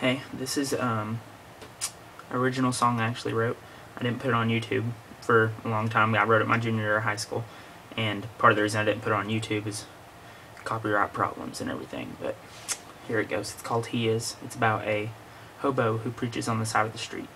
Hey, this is um original song I actually wrote. I didn't put it on YouTube for a long time. I wrote it my junior year of high school, and part of the reason I didn't put it on YouTube is copyright problems and everything. But here it goes. It's called He Is. It's about a hobo who preaches on the side of the street.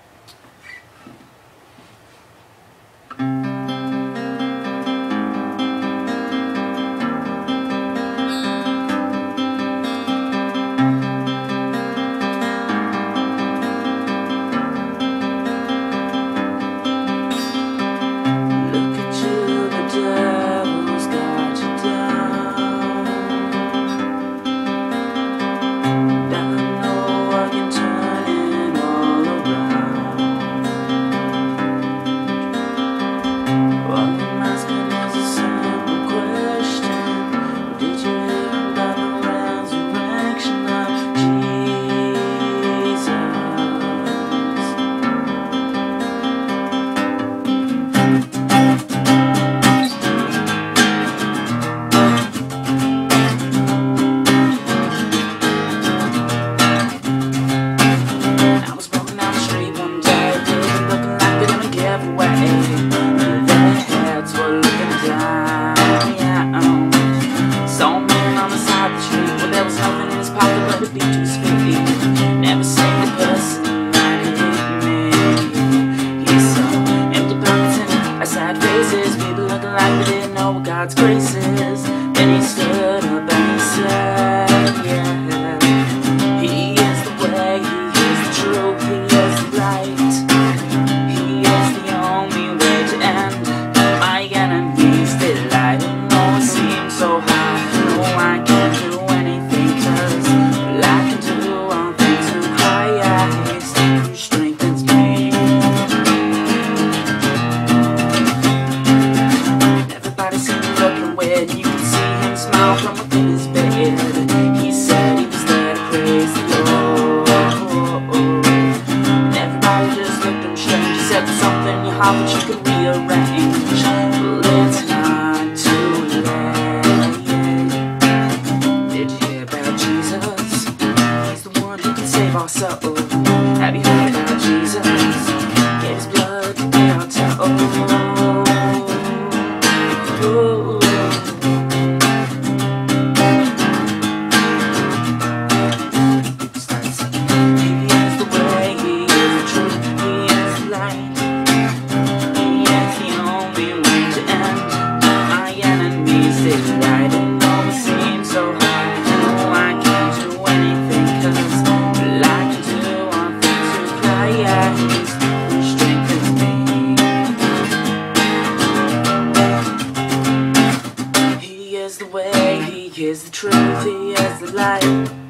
God's grace. that you could be arranged But it's not too late Did you hear about Jesus? He's the one who can save our soul Have you heard about Jesus? Gave his blood to pay our toll Ooh. Here's the trophy as the light.